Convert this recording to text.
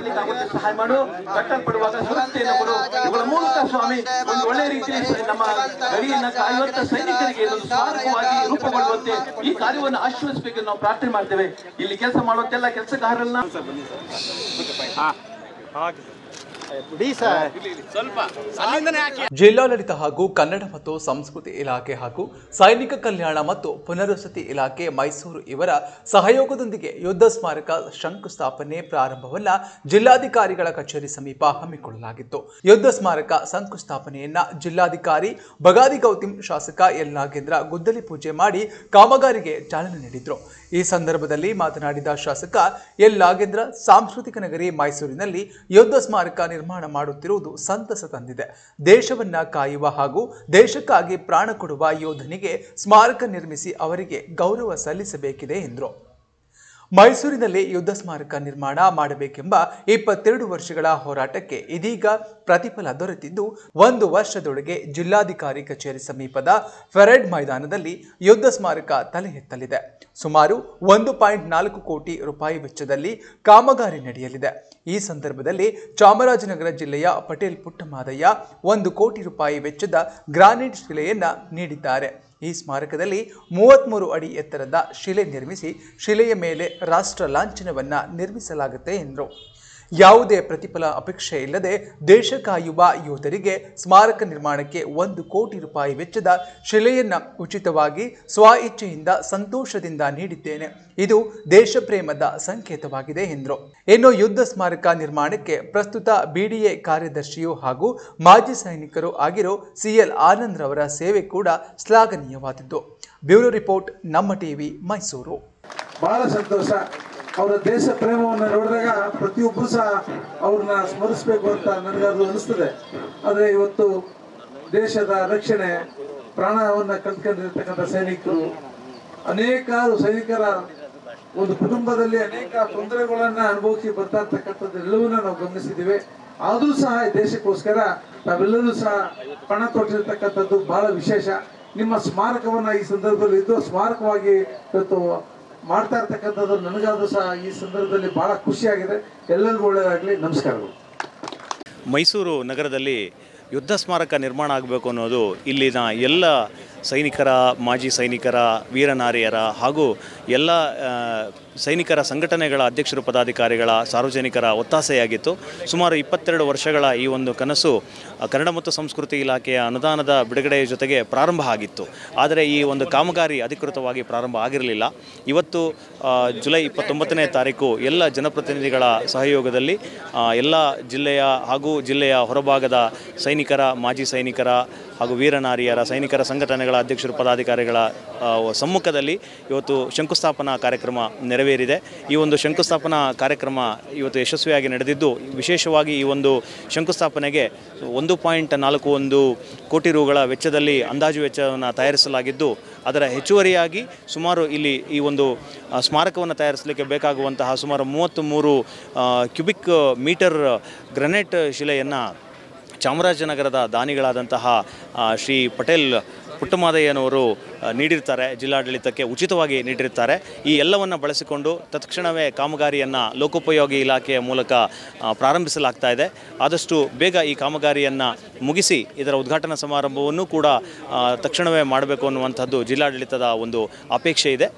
ಪಡ್ಲಿಕ್ಕೆ ಆಗುತ್ತೆ ಸಹಾಯ ಮಾಡು. ಕಟ್ಟಲ್ಪಡುವಾಗ ಸುರಕ್ಷತೆಯನ್ನು ಕೊಡು. ಇವುಗಳ ಮೂಲಕ ಸ್ವಾಮಿ ಒಂದು ಒಳ್ಳೆ ರೀತಿಯಲ್ಲಿ ನಮ್ಮ ಗಡಿಯನ್ನ ಕಾಯುವಂತ ಸೈನಿಕರಿಗೆ ಇದೊಂದು ಸ್ಮಾರಕವಾಗಿ ರೂಪುಗೊಳ್ಳುವಂತೆ ಈ ಕಾರ್ಯವನ್ನು ಆಶೀರ್ವದಿಸಬೇಕೆಂದು ನಾವು ಪ್ರಾರ್ಥನೆ ಮಾಡ್ತೇವೆ. ಇಲ್ಲಿ ಕೆಲಸ ಮಾಡುವಂತೆಲ್ಲ ಕೆಲಸಗಾರರನ್ನ ಜಿಲ್ಲಾಡಳಿತ ಹಾಗೂ ಕನ್ನಡ ಮತ್ತು ಸಂಸ್ಕೃತಿ ಇಲಾಖೆ ಹಾಗೂ ಸೈನಿಕ ಕಲ್ಯಾಣ ಮತ್ತು ಪುನರ್ವಸತಿ ಇಲಾಖೆ ಮೈಸೂರು ಇವರ ಸಹಯೋಗದೊಂದಿಗೆ ಯುದ್ಧ ಸ್ಮಾರಕ ಶಂಕುಸ್ಥಾಪನೆ ಪ್ರಾರಂಭವನ್ನ ಜಿಲ್ಲಾಧಿಕಾರಿಗಳ ಕಚೇರಿ ಸಮೀಪ ಹಮ್ಮಿಕೊಳ್ಳಲಾಗಿತ್ತು. ಯುದ್ಧ ಸ್ಮಾರಕ ಶಂಕುಸ್ಥಾಪನೆಯನ್ನ ಜಿಲ್ಲಾಧಿಕಾರಿ ಬಗಾದಿ ಗೌತಮ್, ಶಾಸಕ ಎಲ್ ನಾಗೇಂದ್ರ ಗುದ್ದಲಿ ಪೂಜೆ ಮಾಡಿ ಕಾಮಗಾರಿಗೆ ಚಾಲನೆ ನೀಡಿದ್ರು. ಈ ಸಂದರ್ಭದಲ್ಲಿ ಮಾತನಾಡಿದ ಶಾಸಕ ಎಲ್ ನಾಗೇಂದ್ರ, ಸಾಂಸ್ಕೃತಿಕ ನಗರಿ ಮೈಸೂರಿನಲ್ಲಿ ಯುದ್ಧ ಸ್ಮಾರಕ ನಿರ್ಮಾಣ ಮಾಡುತ್ತಿರುವುದು ಸಂತಸ ತಂದಿದೆ. ದೇಶವನ್ನ ಕಾಯುವ ಹಾಗೂ ದೇಶಕ್ಕಾಗಿ ಪ್ರಾಣ ಕೊಡುವ ಯೋಧನಿಗೆ ಸ್ಮಾರಕ ನಿರ್ಮಿಸಿ ಅವರಿಗೆ ಗೌರವ ಸಲ್ಲಿಸಬೇಕಿದೆ ಎಂದರು. ಮೈಸೂರಿನಲ್ಲಿ ಯುದ್ಧ ಸ್ಮಾರಕ ನಿರ್ಮಾಣ ಮಾಡಬೇಕೆಂಬ ಇಪ್ಪತ್ತೆರಡು ವರ್ಷಗಳ ಹೋರಾಟಕ್ಕೆ ಇದೀಗ ಪ್ರತಿಫಲ ದೊರೆತಿದ್ದು, ಒಂದು ವರ್ಷದೊಳಗೆ ಜಿಲ್ಲಾಧಿಕಾರಿ ಕಚೇರಿ ಸಮೀಪದ ಫೆರೆಡ್ ಮೈದಾನದಲ್ಲಿ ಯುದ್ಧ ಸ್ಮಾರಕ ತಲೆ ಎತ್ತಲಿದೆ ಸುಮಾರು ಒಂದು ಪಾಯಿಂಟ್ ನಾಲ್ಕು ಕೋಟಿ ರೂಪಾಯಿ ವೆಚ್ಚದಲ್ಲಿ ಕಾಮಗಾರಿ ನಡೆಯಲಿದೆ. ಈ ಸಂದರ್ಭದಲ್ಲಿ ಚಾಮರಾಜನಗರ ಜಿಲ್ಲೆಯ ಪಟೇಲ್ ಪುಟ್ಟಮಾದಯ್ಯ ಒಂದು ಕೋಟಿ ರೂಪಾಯಿ ವೆಚ್ಚದ ಗ್ರಾನೈಟ್ ಶಿಲೆಯನ್ನ ನೀಡಿದ್ದಾರೆ. ಈ ಸ್ಮಾರಕದಲ್ಲಿ ಮೂವತ್ತ್ಮೂರು ಅಡಿ ಎತ್ತರದ ಶಿಲೆ ನಿರ್ಮಿಸಿ ಶಿಲೆಯ ಮೇಲೆ ರಾಷ್ಟ್ರ ಲಾಂಛನವನ್ನು ನಿರ್ಮಿಸಲಾಗುತ್ತೆ ಎಂದರು. ಯಾವುದೇ ಪ್ರತಿಫಲ ಅಪೇಕ್ಷೆ ಇಲ್ಲದೆ ದೇಶ ಕಾಯುವ ಯೋಧರಿಗೆ ಸ್ಮಾರಕ ನಿರ್ಮಾಣಕ್ಕೆ ಒಂದು ಕೋಟಿ ರೂಪಾಯಿ ವೆಚ್ಚದ ಶಿಲೆಯನ್ನು ಉಚಿತವಾಗಿ ಸ್ವ ಇಚ್ಛೆಯಿಂದ ಸಂತೋಷದಿಂದ ನೀಡಿದ್ದೇನೆ. ಇದು ದೇಶ ಪ್ರೇಮದ ಸಂಕೇತವಾಗಿದೆ ಎಂದರು. ಇನ್ನು ಯುದ್ಧ ಸ್ಮಾರಕ ನಿರ್ಮಾಣಕ್ಕೆ ಪ್ರಸ್ತುತ ಬಿಡಿಎ ಕಾರ್ಯದರ್ಶಿಯು ಹಾಗೂ ಮಾಜಿ ಸೈನಿಕರು ಆಗಿರೋ ಸಿಎಲ್ ಆನಂದ್ ರವರ ಸೇವೆ ಕೂಡ ಶ್ಲಾಘನೀಯವಾದದ್ದು. ಬ್ಯೂರೋ ರಿಪೋರ್ಟ್, ನಮ್ಮ ಟಿವಿ ಮೈಸೂರು. ಬಹಳ ಸಂತೋಷ. ಅವರ ದೇಶ ಪ್ರೇಮವನ್ನು ನೋಡಿದಾಗ ಪ್ರತಿಯೊಬ್ಬರು ಸಹ ಅವ್ರನ್ನ ಸ್ಮರಿಸಬೇಕು ಅಂತ ನನಗದು ಅನಿಸ್ತದೆ ಆದರೆ ಇವತ್ತು ದೇಶದ ರಕ್ಷಣೆ, ಪ್ರಾಣವನ್ನು ಕಲ್ತ್ಕೊಂಡಿರ್ತಕ್ಕಂಥ ಸೈನಿಕರು, ಅನೇಕಾರು ಸೈನಿಕರ ಒಂದು ಕುಟುಂಬದಲ್ಲಿ ಅನೇಕ ತೊಂದರೆಗಳನ್ನು ಅನುಭವಿಸಿ ಬರ್ತಾ ಇರ್ತಕ್ಕಂಥದ್ದು ಎಲ್ಲವನ್ನ ನಾವು ಗಮನಿಸಿದ್ದೀವಿ. ಆದರೂ ಸಹ ಈ ದೇಶಕ್ಕೋಸ್ಕರ ನಾವೆಲ್ಲರೂ ಸಹ ಪಣ ತೊಟ್ಟಿರ್ತಕ್ಕಂಥದ್ದು ಬಹಳ ವಿಶೇಷ. ನಿಮ್ಮ ಸ್ಮಾರಕವನ್ನ ಈ ಸಂದರ್ಭದಲ್ಲಿ ಇದ್ದು ಸ್ಮಾರಕವಾಗಿ ಇವತ್ತು ಮಾಡ್ತಾ ಇರ್ತಕ್ಕಂಥದ್ದು ನನಗಾದ್ರೂ ಸಹ ಈ ಸಂದರ್ಭದಲ್ಲಿ ಬಹಳ ಖುಷಿಯಾಗಿದೆ. ಎಲ್ಲರಿಗೂ ಒಳ್ಳೆಯದಾಗಲಿ. ನಮಸ್ಕಾರಗಳು. ಮೈಸೂರು ನಗರದಲ್ಲಿ ಯುದ್ಧ ಸ್ಮಾರಕ ನಿರ್ಮಾಣ ಆಗಬೇಕು ಅನ್ನೋದು ಇಲ್ಲಿನ ಎಲ್ಲ ಸೈನಿಕರ, ಮಾಜಿ ಸೈನಿಕರ ವೀರನಾರಿಯರ ಹಾಗೂ ಎಲ್ಲ ಸೈನಿಕರ ಸಂಘಟನೆಗಳ ಅಧ್ಯಕ್ಷರು, ಪದಾಧಿಕಾರಿಗಳ ಸಾರ್ವಜನಿಕರ ಒತ್ತಾಸೆಯಾಗಿತ್ತು. ಸುಮಾರು ಇಪ್ಪತ್ತೆರಡು ವರ್ಷಗಳ ಈ ಒಂದು ಕನಸು ಕನ್ನಡ ಮತ್ತು ಸಂಸ್ಕೃತಿ ಇಲಾಖೆಯ ಅನುದಾನದ ಬಿಡುಗಡೆಯ ಜೊತೆಗೆ ಪ್ರಾರಂಭ ಆಗಿತ್ತು. ಆದರೆ ಈ ಒಂದು ಕಾಮಗಾರಿ ಅಧಿಕೃತವಾಗಿ ಪ್ರಾರಂಭ ಆಗಿರಲಿಲ್ಲ. ಇವತ್ತು ಜುಲೈ ಇಪ್ಪತ್ತೊಂಬತ್ತನೇ ತಾರೀಕು ಎಲ್ಲ ಜನಪ್ರತಿನಿಧಿಗಳ ಸಹಯೋಗದಲ್ಲಿ ಎಲ್ಲ ಜಿಲ್ಲೆಯ ಹಾಗೂ ಜಿಲ್ಲೆಯ ಹೊರಭಾಗದ ಸೈನಿಕರ, ಮಾಜಿ ಸೈನಿಕರ ಹಾಗೂ ವೀರನಾರಿಯರ ಸೈನಿಕರ ಸಂಘಟನೆಗಳ ಅಧ್ಯಕ್ಷರು, ಪದಾಧಿಕಾರಿಗಳ ಸಮ್ಮುಖದಲ್ಲಿ ಇವತ್ತು ಶಂಕುಸ್ಥಾಪನಾ ಕಾರ್ಯಕ್ರಮ ನೆರವೇರಿದೆ. ಈ ಒಂದು ಶಂಕುಸ್ಥಾಪನಾ ಕಾರ್ಯಕ್ರಮ ಇವತ್ತು ಯಶಸ್ವಿಯಾಗಿ ನಡೆದಿದ್ದು, ವಿಶೇಷವಾಗಿ ಈ ಒಂದು ಶಂಕುಸ್ಥಾಪನೆಗೆ ಒಂದು ಪಾಯಿಂಟ್ ನಾಲ್ಕು ಒಂದು ಕೋಟಿ ರುಗಳ ವೆಚ್ಚದಲ್ಲಿ ಅಂದಾಜು ವೆಚ್ಚವನ್ನು ತಯಾರಿಸಲಾಗಿದ್ದು, ಅದರ ಹೆಚ್ಚುವರಿಯಾಗಿ ಸುಮಾರು ಇಲ್ಲಿ ಈ ಒಂದು ಸ್ಮಾರಕವನ್ನು ತಯಾರಿಸಲಿಕ್ಕೆ ಬೇಕಾಗುವಂತಹ ಸುಮಾರು ಮೂವತ್ತು ಮೂರು ಕ್ಯೂಬಿಕ್ ಮೀಟರ್ ಗ್ರನೇಟ್ ಶಿಲೆಯನ್ನು ಚಾಮರಾಜನಗರದ ದಾನಿಗಳಾದಂತಹ ಶ್ರೀ ಪಟೇಲ್ ಪುಟ್ಟಮಾದಯ್ಯನವರು ನೀಡಿರ್ತಾರೆ, ಜಿಲ್ಲಾಡಳಿತಕ್ಕೆ ಉಚಿತವಾಗಿ ನೀಡಿರ್ತಾರೆ. ಈ ಎಲ್ಲವನ್ನು ಬಳಸಿಕೊಂಡು ತತ್ಕ್ಷಣವೇ ಕಾಮಗಾರಿಯನ್ನು ಲೋಕೋಪಯೋಗಿ ಇಲಾಖೆಯ ಮೂಲಕ ಪ್ರಾರಂಭಿಸಲಾಗ್ತಾ ಇದೆ. ಆದಷ್ಟು ಬೇಗ ಈ ಕಾಮಗಾರಿಯನ್ನು ಮುಗಿಸಿ ಇದರ ಉದ್ಘಾಟನಾ ಸಮಾರಂಭವನ್ನು ಕೂಡ ತಕ್ಷಣವೇ ಮಾಡಬೇಕು ಅನ್ನುವಂಥದ್ದು ಜಿಲ್ಲಾಡಳಿತದ ಒಂದು ಅಪೇಕ್ಷೆ ಇದೆ.